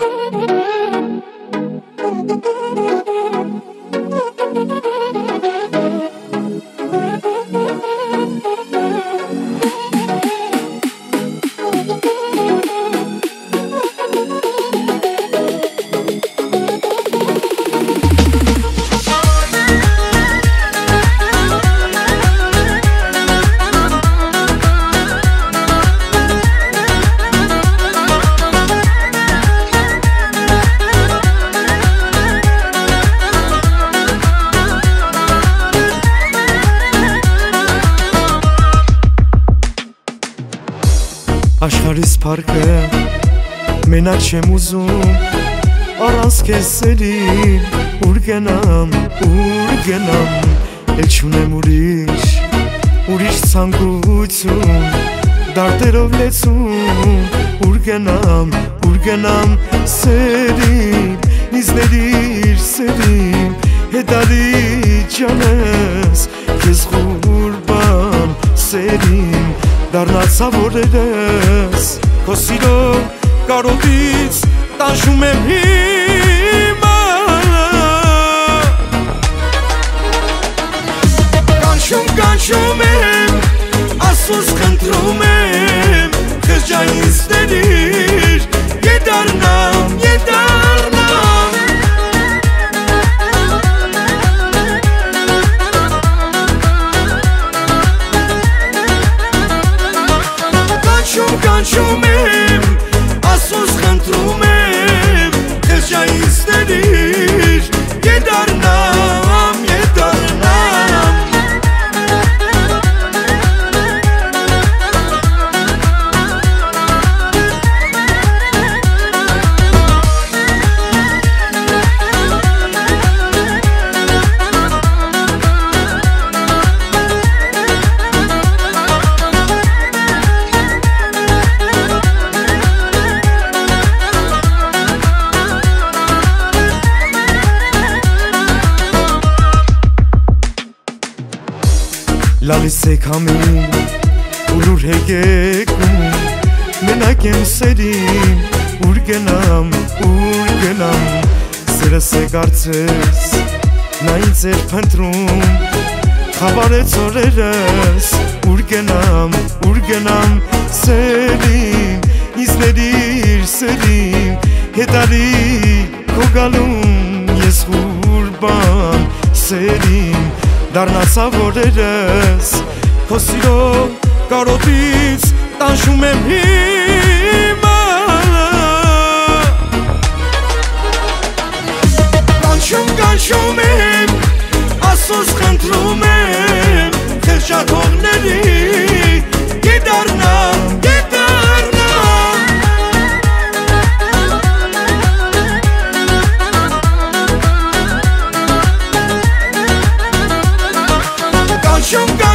Thank you. Աշխարհիս փառքը մենակ չեմ ուզում առանց քեզ սերին ուր գնամ ուր գնամ ել չունեմ ուրիշ ուրիշ ցանկություն դարտերով լեցում ուր գնամ ուր գնամ սերին նիզներիր սերին հետարի ջանես քեզ ղուրբան սերին դառնացա որերս քո սիրո կարոտից տաշում եմ հիմա կանչում կանչում եմ ասոս Լալիս եք համին Ուլուր հեգեկում Մենակ եմ սերին Ուր գնամ, ուր գնամ Սերս է կարծես Նա ինձ էր փնտրում Խավարեց օրերս Ուր գնամ, ուր գնամ Սերին Ինձ ներիր սերին Հետարի քո գալուն Ես խուրբան սերին դառնացա որերս քո սիրո կարոտից տանջում եմ հիմա կանչում կանչում եմ ասոս խնդրում եմ խեղճակողների գետառնամ կանչում կանչում